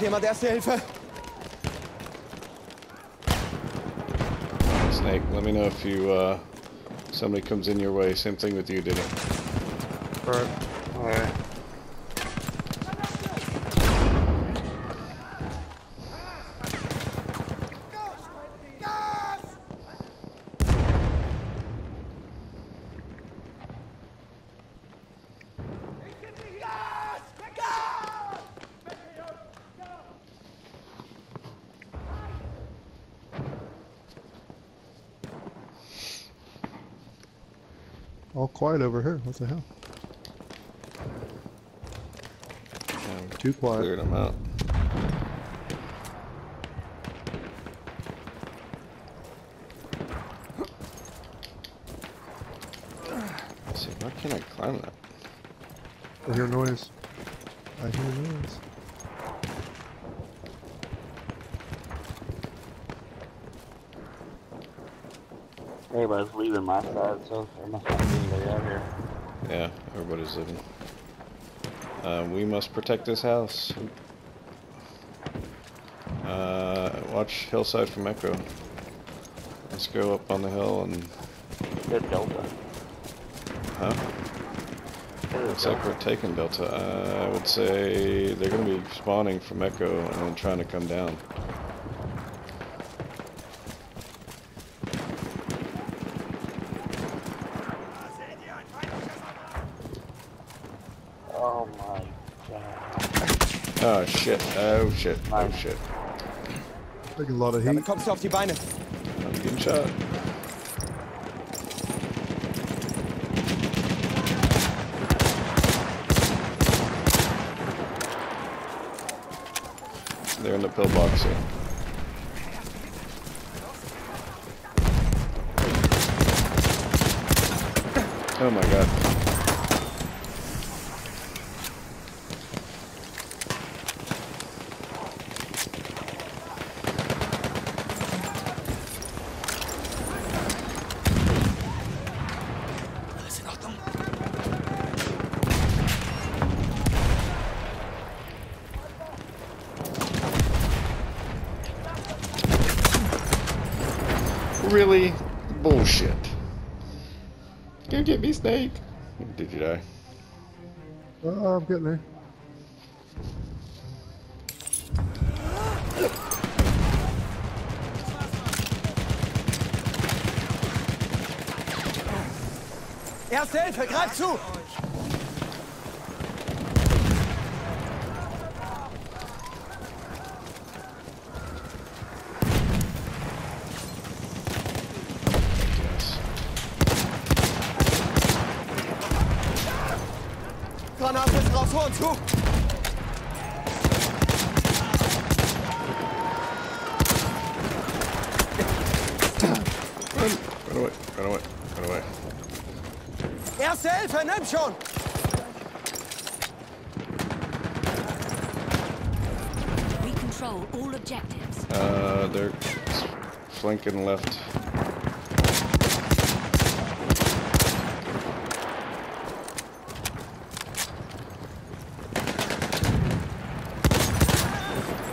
Braucht jemand erste Hilfe? Snake, let me know if you, uh, somebody comes in your way. Same thing with you, did it? Alright. Alright. All quiet over here. What the hell? Um, Too quiet. cleared them out. Let's see, why can't I climb that? I hear noise. I hear noise. Everybody's leaving my side, so there must not be anybody out here. Yeah, everybody's leaving. Uh, we must protect this house. Uh, watch hillside from Echo. Let's go up on the hill and, Good Delta. huh? Looks like we're taking Delta. Uh, I would say they're gonna be spawning from Echo and then trying to come down. Oh shit, oh shit, oh shit. Taking a lot of heat. Damit kommst du auf die Beine. I'm getting shot. They're in the pillbox here. Oh my god. Really? Bullshit. Go get me, Snake. Did you die? Oh, I'm getting there. Erste Hilfe, greif zu! Run! Away, run away, run away. Erste Hilfe, nimm schon! We control all objectives. Uh, they're flanking left.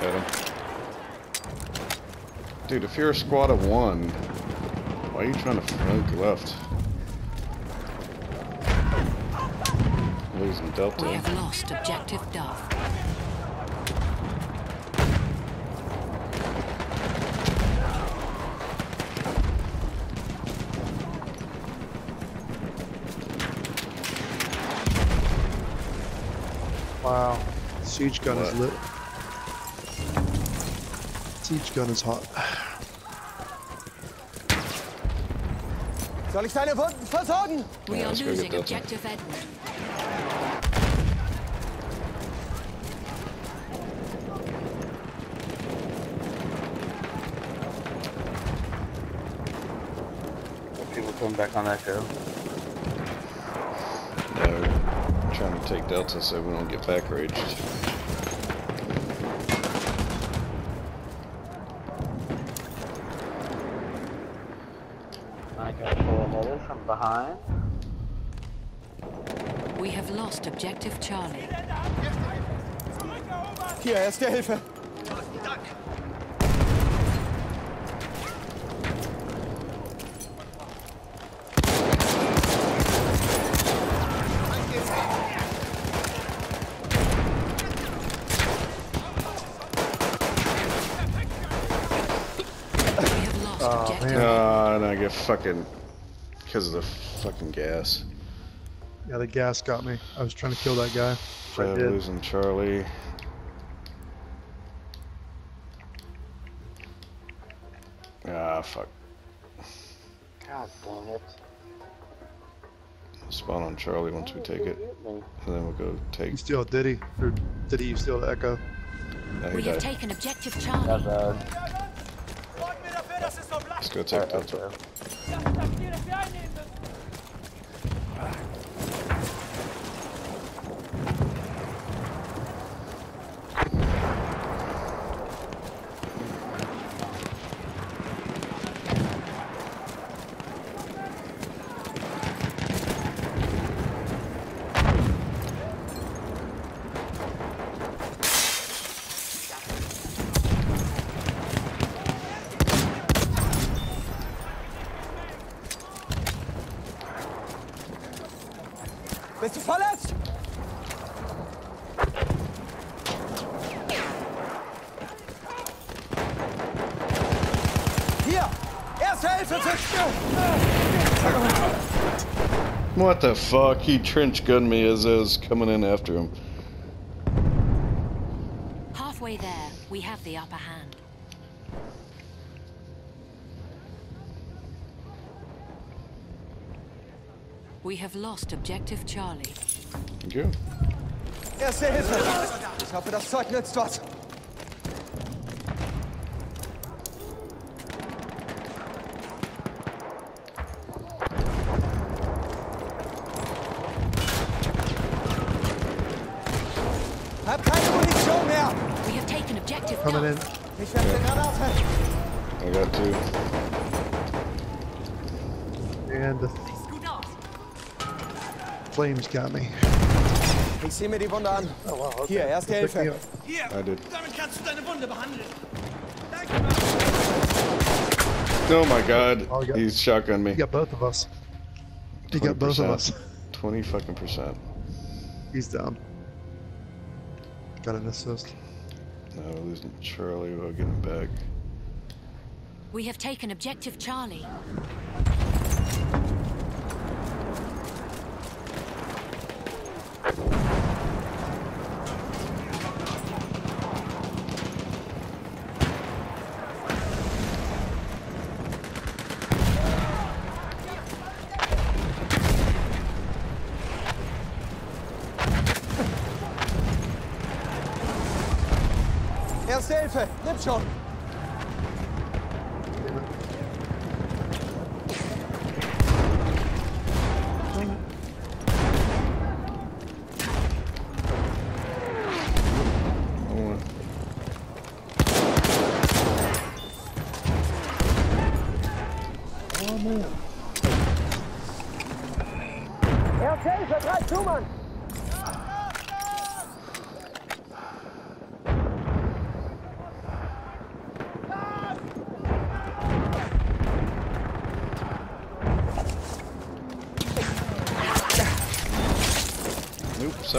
Got him. Dude, if you're a squad of one, why are you trying to flank left? Losing Delta. We have lost objective Duff. Wow. Siege gun is lit. Siege gun is hot. Soll ich deine Wunden versorgen? We are let's go get losing objective Edward. People coming back on Echo. No, trying to take Delta so we don't get back raged. I got bullheaded from behind. We have lost objective Charlie. Hier, erste Hilfe. We Oh, objective. man. Ah, and I get fucking because of the fucking gas. Yeah, the gas got me. I was trying to kill that guy. which I Fred did. losing Charlie. Ah, fuck. God damn it. Spawn on Charlie once we take it, and then we'll go take. You steal Diddy? Or Diddy, you steal the Echo? No, he We have taken objective Got Charlie. the. Let's go take Alright, Delta. Okay. Bist du verletzt? Hier, erste Hilfe züchten. What the fuck? He trench gunned me as I was coming in after him. Halfway there, we have the upper hand. We have lost objective Charlie. Thank you. Erste Hilfe. Ich hoffe, das Zeug nützt was. Hab keine Munition mehr. We have taken objective Coming in. Duff. Ich werfe Granate. I got two. And the flames got me. Ich sehe mir die Wunde an. Oh, wow. Okay. Hier, erste Hilfe. Hier, I did. damit kannst du deine Wunde behandeln. Oh my god. Oh, yeah. He's shotgun me. You got both of us. You got both of us. 20 fucking percent. He's down. Got an assist. We're losing Charlie. We'll get him back. We have taken objective Charlie. Erste Hilfe. Nimm schon. Oh, Erste Hilfe. Greif zu,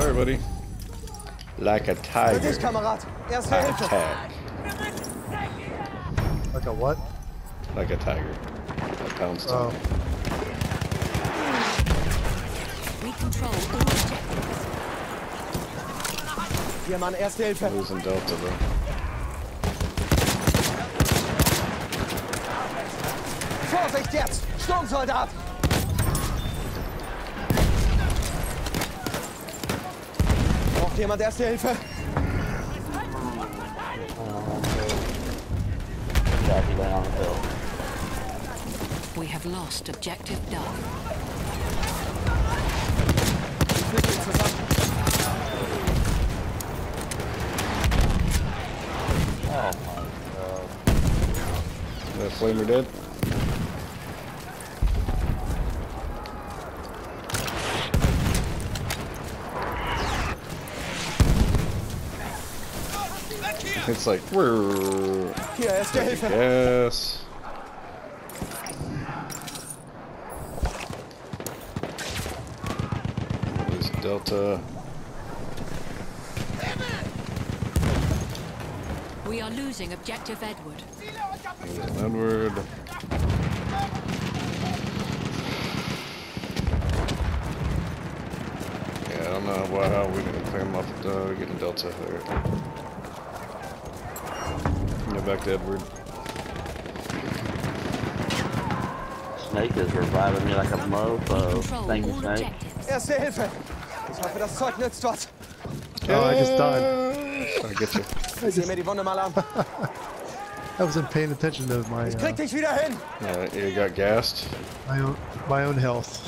sorry, buddy. Like a tiger. dich, Kamerad. Erste Hilfe. Attack. Like a what? Like a tiger. I pounced Oh. We control all objectives. Hier, Mann. Erste Hilfe. Losing Delta, though. Vorsicht jetzt. Sturmsoldat. Jemand Erste Hilfe? Jackie went on the hill. We have lost objective Duff. Fügt ihn zusammen. Oh my god. That flamer dead? It's like, we're Hier, erste Hilfe. yes. There's Delta. We are losing objective Edward. Edward. Yeah, I don't know why how we didn't clear him off uh, getting Delta there. Go back to Edward. Snake is reviving me like a mofo. Thank you, Snake. Erste Hilfe. Ich hoffe, das Zeug nützt was. Oh, I just died. Trying to get you. Sieh mir die Wunde mal an. I wasn't paying attention to my Ich krieg dich wieder hin. Yeah, you got gassed. my own my own health.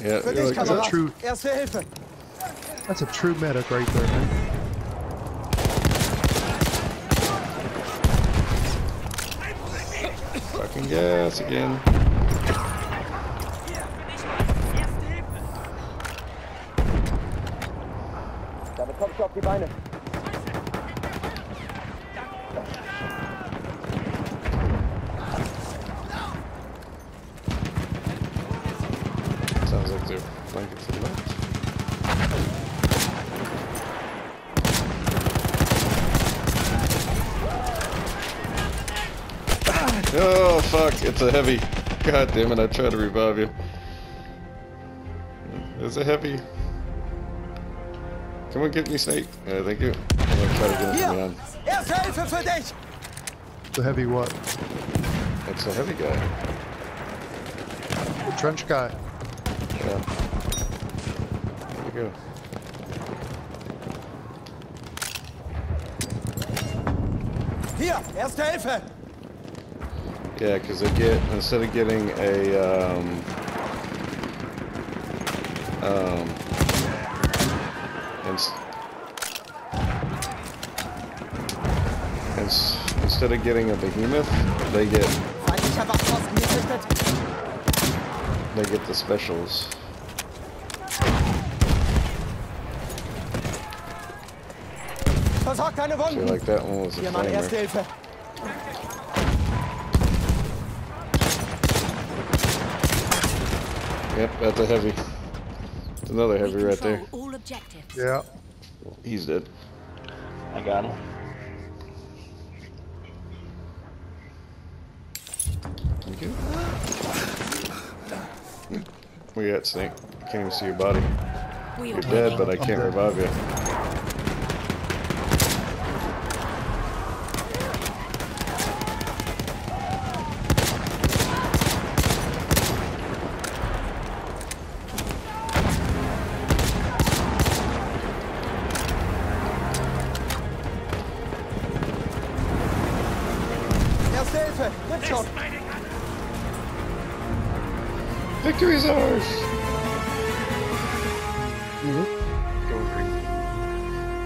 Yeah, Für you're like, is that true? Erste Hilfe. That's a true medic right there, man. Fucking gas again. Damit kommst du auf die Beine. Sounds like they're flanking to the left. Oh fuck, it's a heavy. God damn it, I tried to revive you. It's a heavy. Come on, get me, Snake. Yeah, thank you. I'm gonna try to get him Hier. on. Erste Hilfe für dich. The heavy what? It's a heavy guy. The trench guy. Yeah. There we go. Hier, erste Hilfe. Yeah, because they get instead of getting a um, um, ins- ins- instead of getting a behemoth, they get Feindlicher Wachposten gesichtet. they get the specials. So like that one was a flamer. Yep, that's a heavy. It's another heavy right there. all objectives. Yeah. He's dead. I got him. Thank you. Where you at, Snake? Can't even see your body. You're dead, but I can't revive you. Victory's ours!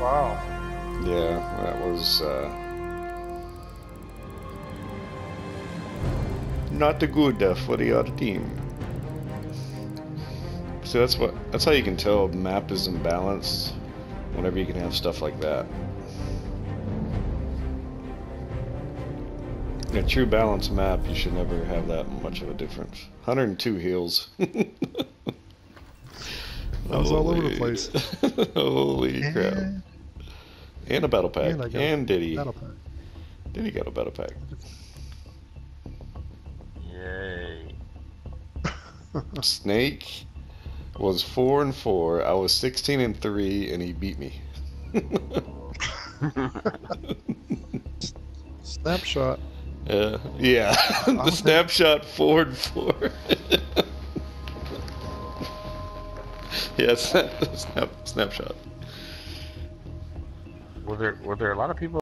Wow. Yeah, that was uh, not the good uh, for the other team. So that's what that's how you can tell a map is imbalanced whenever you can have stuff like that. A true balance map, you should never have that much of a difference. 102 heals. That was all over the place. Holy crap. And, And a battle pack. and And, got Diddy. battle pack. Diddy got a battle pack. Yay. Snake was four and four. I was sixteen and three, and he beat me. Snapshot. Uh, yeah, the snapshot four and four. yes, snap, snapshot. Were there were there a lot of people